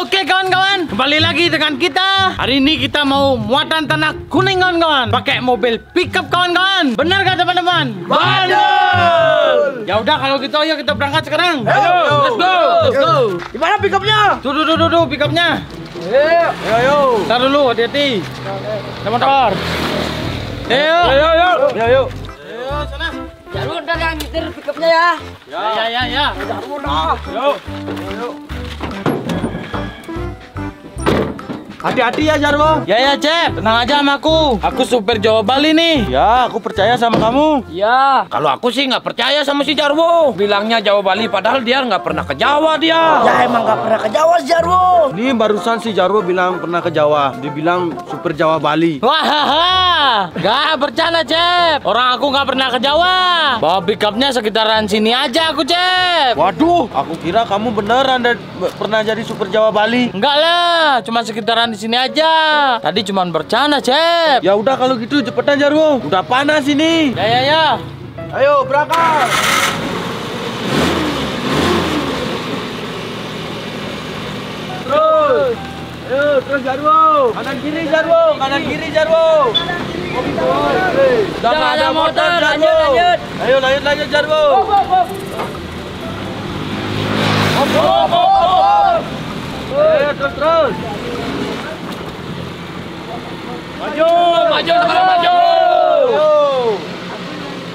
Oke kawan-kawan, kembali lagi dengan kita. Hari ini kita mau muatan tanah kuning kawan-kawan. Pakai mobil pickup kawan-kawan. Benar gak teman-teman? Benar. Ya udah kalau gitu ayo kita berangkat sekarang. Ayo, let's go. Let's go. Gimana pickupnya? Tuh, tuh, tuh, tuh, tuh pickupnya. Ayo, ayo. Ntar dulu, hati-hati. Ada motor. Ayo. Ayo, ayo. Ayo, ayo. Ayo, sana. Jarwo ntar yang nyetir pickupnya ya. Ya, ya, ya, ya. Dah. Ayo. Hati-hati ya Jarwo. Ya, ya, Cep. Tenang aja sama aku. Aku supir Jawa Bali nih. Ya, aku percaya sama kamu. Iya. Kalau aku sih nggak percaya sama si Jarwo. Bilangnya Jawa Bali padahal dia nggak pernah ke Jawa dia. Ya emang gak pernah ke Jawa si Jarwo. Ini barusan si Jarwo bilang pernah ke Jawa. Dibilang super Jawa Bali. Wah, gak bercanda, Cep. Orang aku nggak pernah ke Jawa. Bawa pickupnya sekitaran sini aja aku, Cep. Waduh, aku kira kamu beneran dan pernah jadi super Jawa Bali. Enggak lah, cuma sekitaran di sini aja. Tadi cuma bercanda, Cep. Ya udah kalau gitu cepetan Jarwo. Udah panas ini. Ya, ya, ya. Ayo berangkat. Terus. Ayo terus Jarwo. Kanan kiri Jarwo. Kanan kiri Jarwo. Udah ada motor Jarwo. lanjut, lanjut. Ayo lanjut lanjut Jarwo. Hop, hop, hop, hop. Ayo terus terus. Maju, sekarang maju.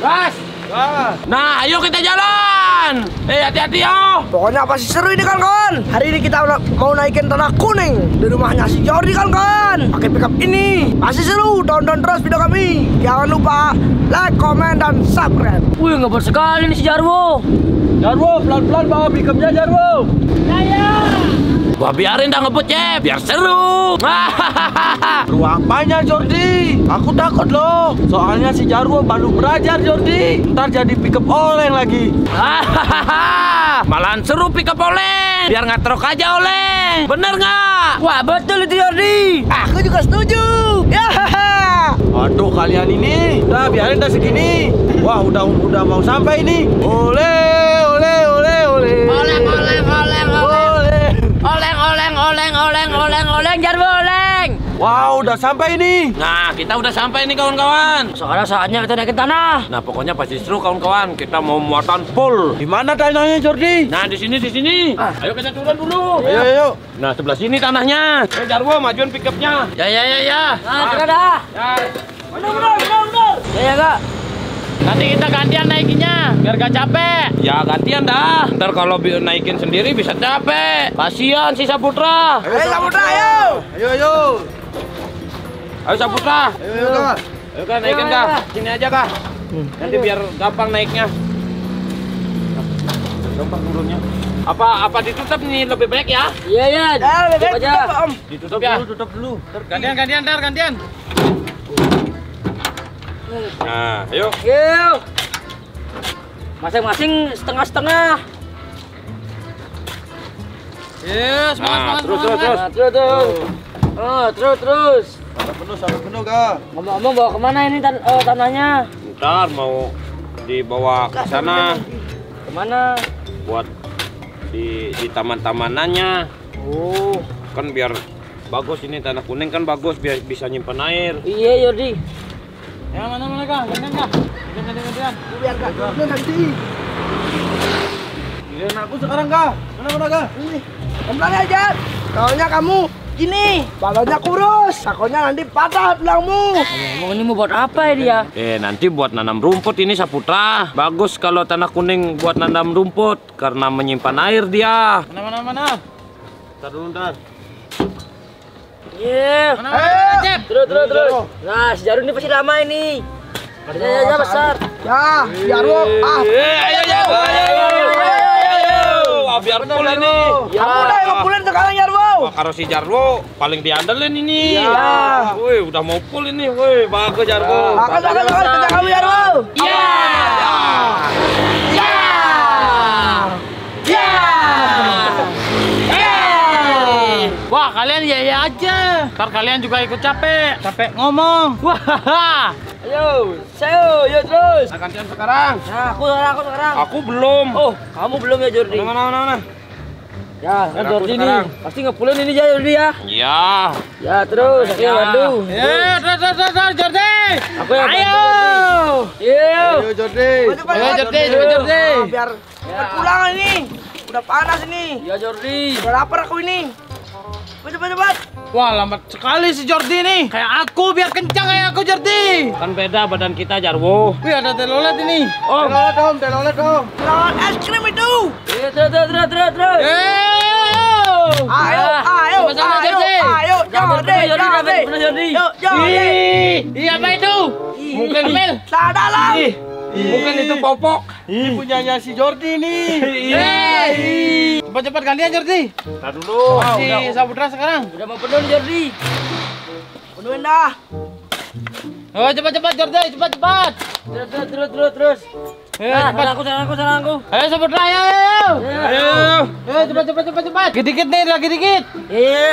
Gas. Gas. Nah, ayo kita jalan. Eh, hati-hati yo. Pokoknya pasti seru ini kan kawan Hari ini kita mau naikin tanah kuning Di rumahnya si Jordi kan kawan Pakai pickup ini Pasti seru Tonton terus video kami Jangan lupa like, comment, dan subscribe Wih ngebut sekali nih si Jarwo. Jarwo, pelan-pelan bawa pickupnya Jarwo. Gua biarin dah ngebut, Cep. Biar seru. Lu apanya Jordi? Aku takut loh. Soalnya si Jarwo baru belajar Jordi. Ntar jadi pickup oleng lagi. Malahan seru pick-up oleng. Biar nggak truk aja oleng. Bener nggak? Wah betul itu Jordi. Aku juga setuju Ya Waduh kalian ini. Udah biarin dah segini. Wah udah udah mau sampai ini. Ole ole ole ole. Oleng oleng oleng oleng. Ole. Oleng oleng oleng oleng oleng oleng Jarwo oleng. Wow udah sampai ini. Nah, kita udah sampai nih kawan-kawan. Sekarang saatnya kita naikin tanah. Nah, pokoknya pasti seru kawan-kawan. Kita mau muatan full. Di mana tanahnya Jordi? Nah, di sini di sini. Ayo kita turun dulu. Ayo ayo. Nah, sebelah sini tanahnya. Eh, Jarwo, majuin pickupnya. Ya, ya, ya, ya. Nah kita dah. Ya. Ya ya kak. Nanti kita gantian naikinnya, biar gak capek. Ya gantian dah. Ntar kalau bi- naikin sendiri bisa capek. Kasihan si Saputra. Ayo Saputra ayo Ayo ayo. Ayo Saputra. Ayo ayo Kak. Ayo kan naikin kah? Sini aja kah? Nanti biar gampang naiknya. Gampang turunnya. Apa apa ditutup nih lebih baik ya? Iya ya. Ya lebih baik aja. tutup, Om Ditutup ya. Tutup dulu. Gantian, gantian, ntar gantian. Nah, ayo. Yuk. Masing-masing setengah-setengah. Semangat, Nah, semangat, terus semangat. terus terus. Nah, terus terus. Oh, terus terus. Sampai penuh sampai penuh Kak. Ngomong-ngomong bawa ke mana ini tan eh, tanahnya? Ntar mau dibawa ke sana Ke mana? buat di di taman-tamanannya. Oh, Kan biar bagus ini tanah kuning kan bagus biar bisa nyimpan air. iya Jordi. Ya, mana, mana, kak? Gantian, kak? Gantian, gantian, gantian. Biar gak dulu nanti Giliran aku sekarang Kak. Mana mana Kak? Ini Pelan aja Soalnya kamu Gini Balonnya kurus Takutnya nanti patah tulangmu Ngomong ini mau buat apa ya dia? Eh nanti buat nanam rumput ini Saputra. Bagus kalau tanah kuning buat nanam rumput karena menyimpan air dia. Mana, mana, mana? Ntar dulu. Iya. Cep? Terus terus terus. Nah, si Jarwo ini pasti lama ini. Badannya aja besar. Ya Jarwo Ah Eh, ayo ayo ayo ayo ayo ayo. Ah, biar full ini. Kamu udah yang ngepulin sekarang Jarwo Wah, kalau si Jarwo paling diandelin ini. Ya. Wih, udah mau full ini. Wih, bagus Jarwo. Makan makan makan kerja kamu Jarwo Iya. Ya Ya Wah, kalian ya ya aja. Ntar kalian juga ikut capek. Capek ngomong. Wah, Ayo, saya yo terus. Nah, gantian sekarang. Nah, aku sekarang, aku sekarang. Aku belum. Oh, kamu belum ya Jordi? Mana mana mana. Ya, kan Jordi nih. sekarang. Pasti ngepulin ini ya Jordi ya. Ya. Ya terus, aku yang bantu. Eh, terus terus terus terus Jordi. Aku yang bantu. Ayo. Iya. Ayo Jordi. Ayo. Jordi, coba Jordi. Ah, biar cepat pulang ini. Udah panas ini. Ya Jordi. Udah lapar aku ini. Cepat cepat. Wah, lambat sekali si Jordi nih. Kayak aku, biar kencang kayak aku Jordi. Kan beda badan kita Jarwo. Wih, ada telolet ini. Oh, Telolet om, telolet om. Lawan es krim itu. Iya terus terus terus terus terus. Eh. Ayo, ayo, ayo, Jordi. ayo, Jangan Jordi, Jordi, Jordi. iya apa itu? Mungkin Mel. Salah mungkin itu popok. Ini punyanya si Jordi nih. Cepat-cepat gantian Jordi. Tar dulu. Si Saputra sekarang. Udah mau penuh Jordi. Penuhin dah. Oh, cepat-cepat Jordi, cepat-cepat. Terus terus terus terus terus. Eh, Nah, cepat. aku salah aku salah aku. Ayo Saputra, ayo, ayo. ayo. Ayo. Ayo, cepat, cepat, cepat, cepat. Dikit nih, lagi dikit. Iya.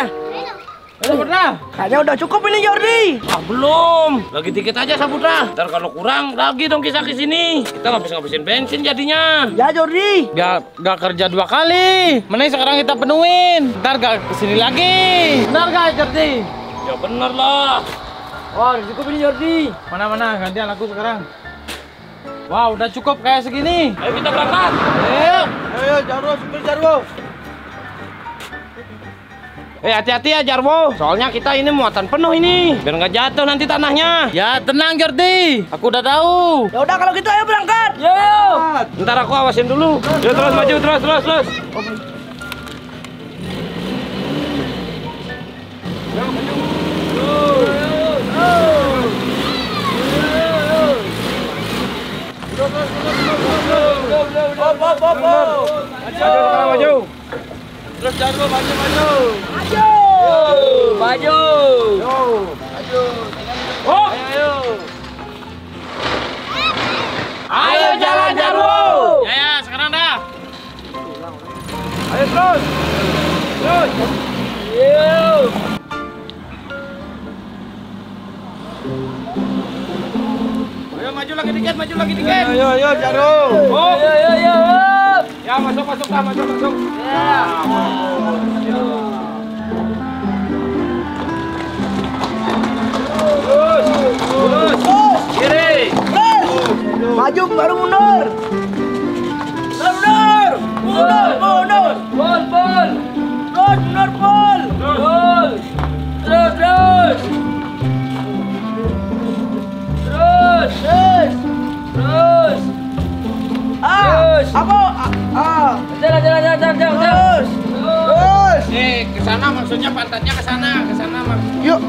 Ayo Saputra. Kayaknya udah cukup ini Jordi. Ah, belum. Lagi dikit aja Saputra. Ntar kalau kurang lagi dong kisah ke sini. Kita nggak bisa ngabisin bensin jadinya. Ya Jordi. Gak, gak kerja dua kali. Mending sekarang kita penuhin. Ntar gak ke sini lagi. Benar gak Jordi? Ya bener lah. Wah, udah cukup ini Jordi. Mana-mana, gantian aku sekarang. Wow, udah cukup kayak segini. Ayo kita berangkat. Ayo. Ayo Jarwo, supir Jarwo. Eh hati-hati ya Jarwo. Soalnya kita ini muatan penuh ini. Biar nggak jatuh nanti tanahnya. Ya tenang Jordi. Aku udah tahu. Ya udah kalau gitu ayo berangkat. Yo. Ntar aku awasin dulu. Yuk terus maju terus terus terus. Maju sekarang maju. Terus Jarwo maju, maju. Maju. Oh. Ayo. Ayo jalan Jarwo. Ya, ya, sekarang dah. Ayo terus. Terus. Yo. Ayo maju lagi dikit, maju lagi dikit. Ayo, ayo Jarwo. Oh. Yo yo yo. Ya masuk masuk Masuk, masuk, masuk. Ya. Kiri. Maju baru mundur. Mundur. Mundur, mundur. Bol, bol. Mundur, bol. Terus. Terus, terus. Sana maksudnya pantatnya ke sana, ke sana maksudnya. Yuk.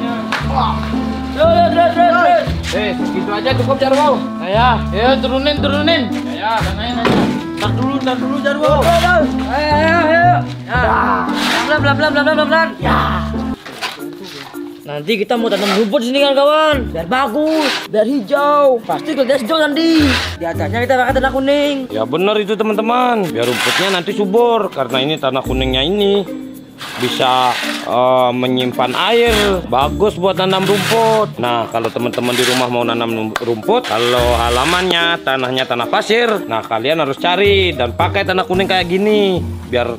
Terus terus terus terus. Eh, segitu aja cukup Jarwo. Ya, ya turunin, turunin. Ya, aja. Ntar dulu, ntar dulu Jarwo. Ayo ayo ayo. Ya. Pelan pelan pelan pelan pelan pelan. Ya. Nanti kita mau tanam rumput di sini kan kawan, biar bagus, biar hijau. Pasti kelihatannya hijau nanti. Di atasnya kita pakai tanah kuning. Ya benar itu teman-teman. Biar rumputnya nanti subur karena ini tanah kuningnya ini bisa eh, menyimpan air. Bagus buat nanam rumput. Nah, kalau teman-teman di rumah mau nanam rumput, kalau halamannya tanahnya tanah pasir, nah kalian harus cari dan pakai tanah kuning kayak gini biar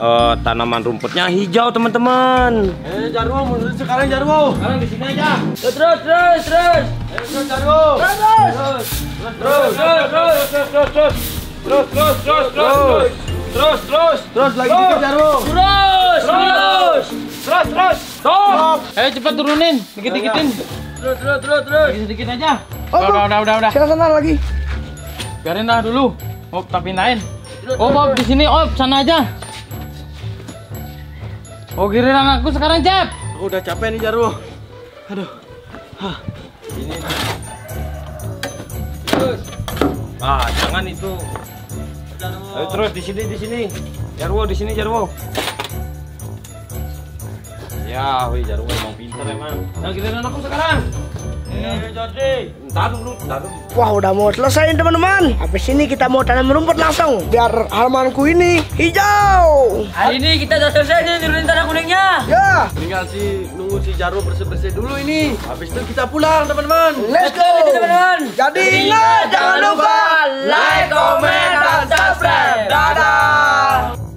eh, tanaman rumputnya hijau, teman-teman. Ayo Jarwo, sekarang Jarwo. Sekarang di sini aja. Terus terus terus terus. Terus Jarwo. Terus. Terus, terus, terus, terus, terus, terus, terus, terus, terus, terus, terus, terus, Terus lagi dikit Jarwo. Terus terus. terus, terus, stop. Ayo cepat turunin, dikit-dikitin. Terus terus terus terus. Dikit-dikit aja. Oh, Udah, udah, udah, udah, udah. Sana lagi. Biarin lah dulu. Op, tapi pindahin. Op, op, di sini, op, sana aja. Oh, giliran aku sekarang, Cep. Aku udah capek nih Jarwo. Aduh. Ah, jangan itu. Ayo terus di sini, di sini. Jarwo, di sini Jarwo. Ya, wih Jarwo emang pinter emang. Nah, giliran aku sekarang. Jordi. Entar dulu, entar dulu. Wah udah mau selesai nih, teman-teman. Habis ini kita mau tanam rumput langsung biar halamanku ini hijau. Hari ini kita udah selesai nih nurunin tanah kuningnya. Ya, Tinggal si nunggu si Jarwo bersih-bersih dulu ini. Habis itu kita pulang teman-teman. let's go. teman-teman. Jadi ingat jangan lupa like, comment, dan subscribe. Dadah.